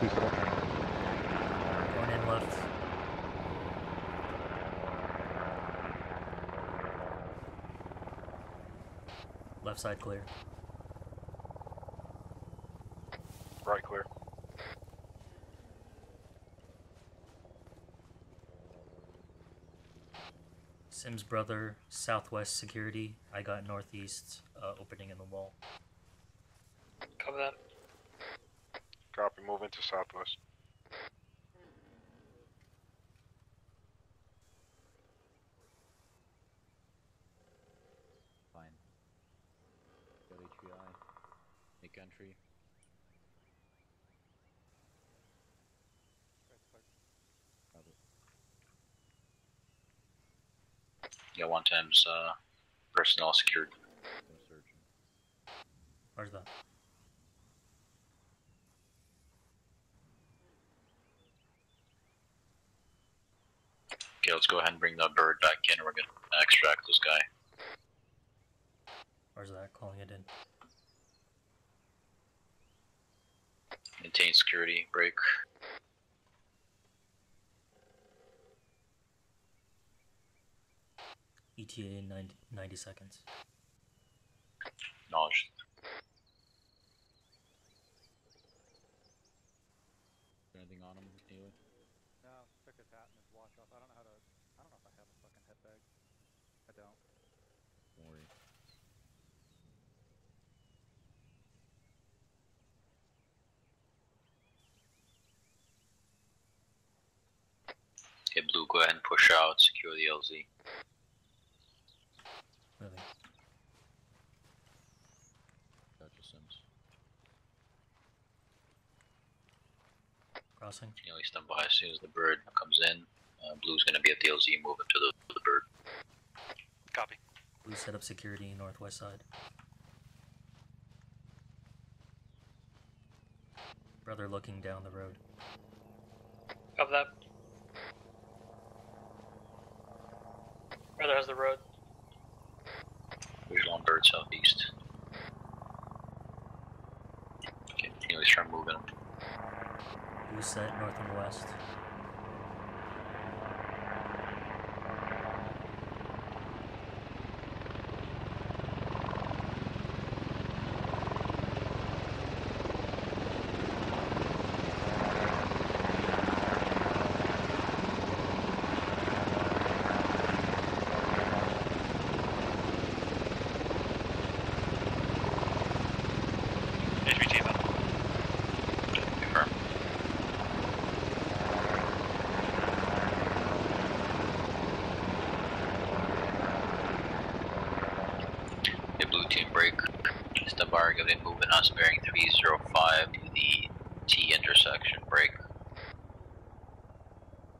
two. Going in left. Left side clear. Right clear. Sim's brother, southwest security. I got northeast uh, opening in the wall. Into southwest. Fine. Got HVI. Make entry. Copy. Yeah, one times uh, personnel secured. Where's that? Okay, let's go ahead and bring the bird back in. We're gonna extract this guy. Where's that? Calling it in. Maintain security. Break. ETA 90, 90 seconds. Acknowledged. Anything on him, Haley? No, took his hat and his watch off. I don't know how to. I don't know if I have a fucking head bag. I don't. Don't worry. Okay, Blue, go ahead and push out. Secure the LZ. Moving. Gotcha, Sims. Crossing. Nearly stand by as soon as the bird comes in. Uh, Blue's gonna be at the LZ. Moving to the, to the bird. Copy. Blue set up security northwest side. Brother looking down the road. Cover that. Brother has the road. Visual on bird southeast. Okay, Nearly start moving. Blue set north and west. HVT then. Confirm. The blue team break. Stand give moving us bearing 305 to the T intersection. Break.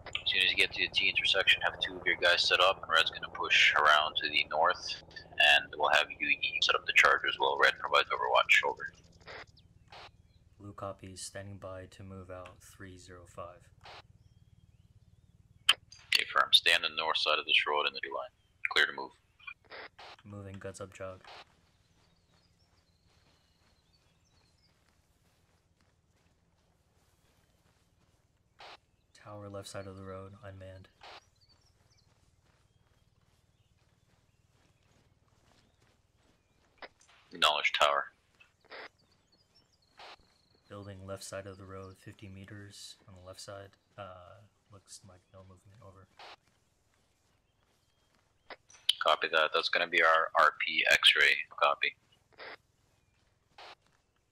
As soon as you get to the T intersection, have two of your guys set up, and Red's gonna push around to the north, and we'll have you set up the charge as well. Red provides overwatch. Over. Blue copies standing by to move out 305. Okay, firm. Stay on the north side of this road in the new line. Clear to move. Moving guts up jog. Tower left side of the road, unmanned. Knowledge tower. Building left side of the road, 50 meters on the left side. Uh, looks like no movement over. Copy that. That's going to be our RP X-ray. Copy.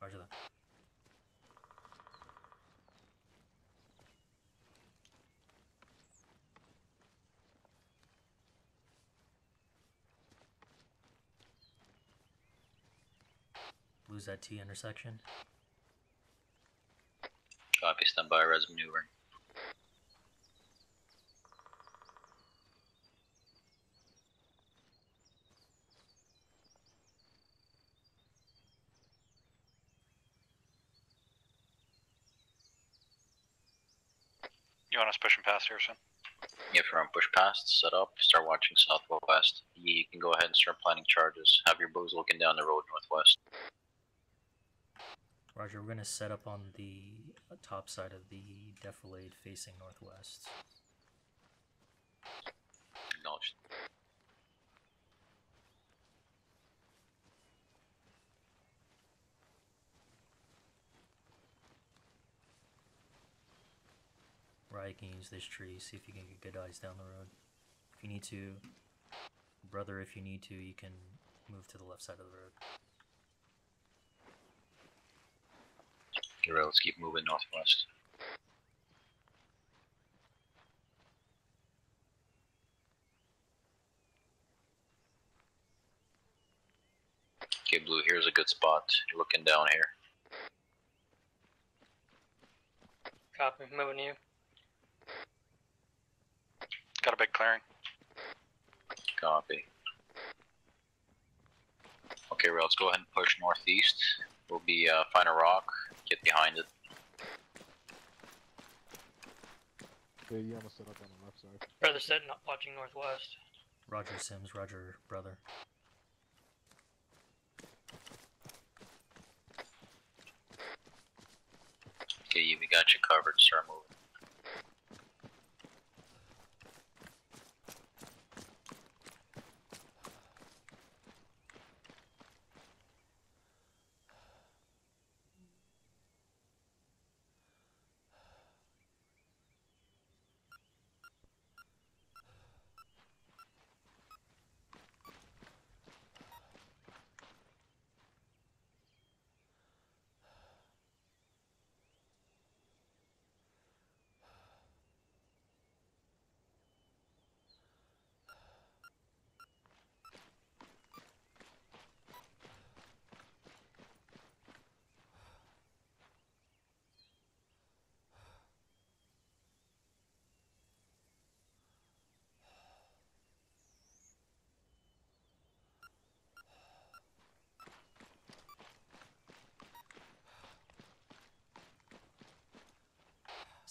Roger that. Blue's at T intersection. Copy. Stand by. Res maneuvering. You want us pushing past here soon? Yeah, from push past, set up, start watching southwest. You can go ahead and start planning charges. Have your bows looking down the road northwest. Roger, we're going to set up on the uh, top side of the defilade facing northwest. Acknowledged. Right, you can use this tree, see if you can get good eyes down the road. If you need to, brother, if you need to, you can move to the left side of the road. Alright, let's keep moving northwest. Okay, Blue, here's a good spot. You're looking down here. Copy. Moving you. Got a big clearing. Copy. Okay, well, let's go ahead and push northeast. We'll be, uh, find a rock, get behind it. Yeah, you almost set up on the left side. Brother setting up, watching northwest. Roger Sims, Roger, brother. Okay, we got you covered. sir. moving.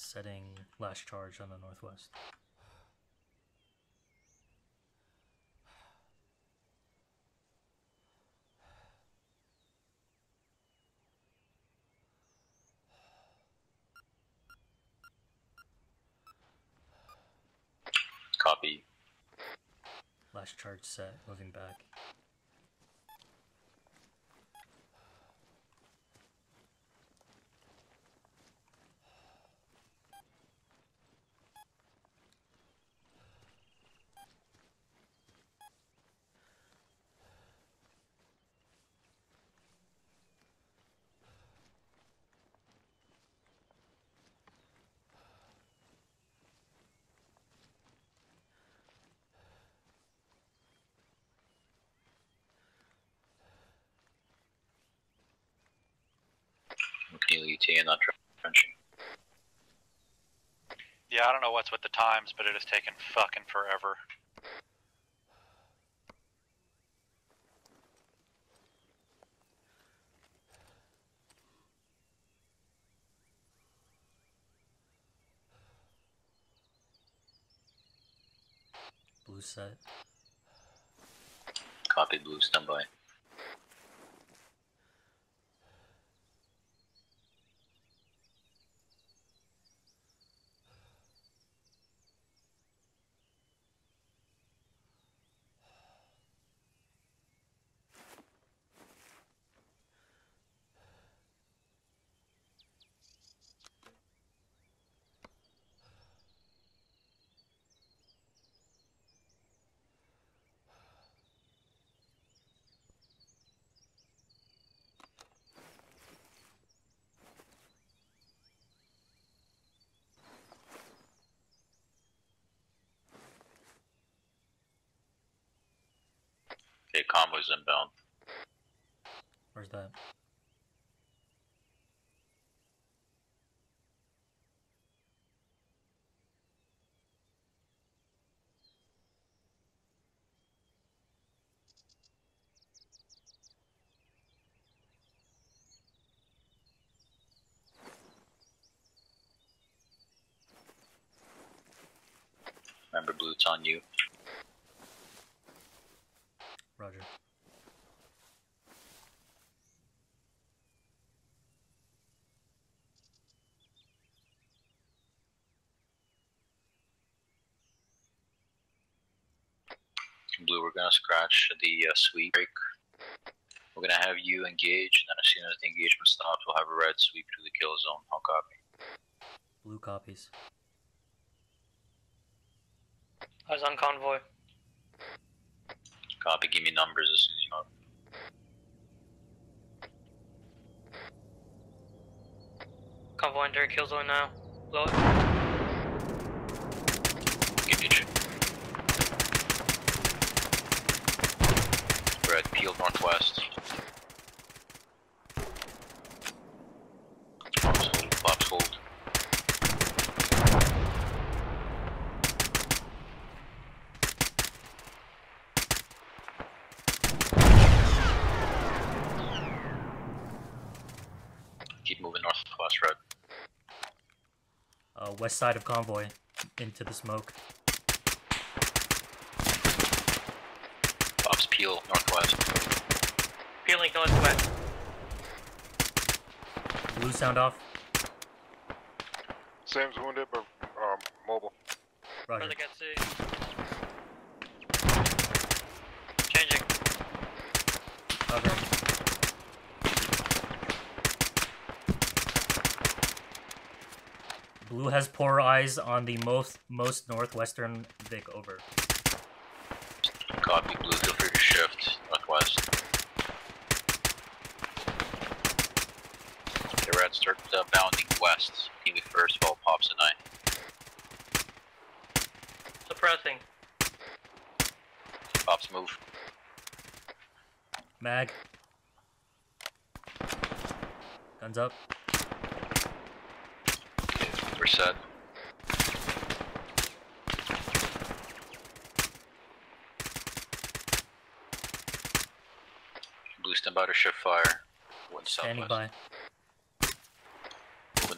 Setting last charge on the northwest. Copy. Last charge set, moving back. McNeil ETA not trenching. Yeah, I don't know what's with the times, but it has taken fucking forever. Blue set. Copy blue, stand by. Inbound. Where's that? Remember blue, it's on you. Roger. Blue, we're gonna scratch the uh, sweep break. We're gonna have you engage, and then as soon as the engagement stops, we'll have a red sweep to the kill zone. I'll copy. Blue copies. Eyes on convoy. Copy. Give me numbers as soon as you know. Convoy entering kill zone now. Blow it. Give me a check. Red, peel northwest. Pops hold, pops hold. Keep moving north northwest, red. Uh, west side of convoy, into the smoke. Pops peel northwest. Peeling northwest. Blue sound off. Sam's wounded, but um, mobile. Roger. Brother gets C. Changing. Roger. Blue has poor eyes on the most most northwestern Vic over. Copy, blue, feel free to shift northwest. Okay, red, start uh, bounding west. Kiwi first, while pops and I. Suppressing. Pops move. Mag. Guns up. Set. Blue, stand by to shift fire. One Standing southwest. by. Moving.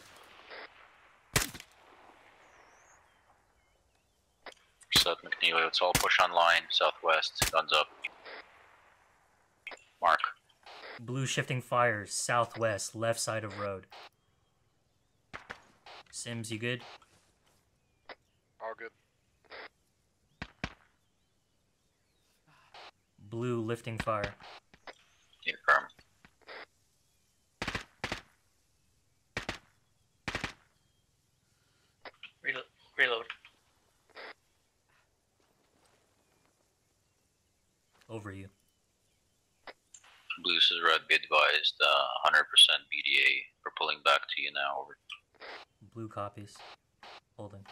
Set McNeely, let's all push on line, southwest, guns up. Mark. Blue shifting fire southwest, left side of road. Sims, you good? All good. Blue lifting fire. Confirm. Reload. Reload. Over you. Blue this is red, be advised, uh, 100% BDA. We're pulling back to you now, over. Blue copies. Holding.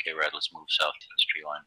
Okay, red, let's move south to this tree line.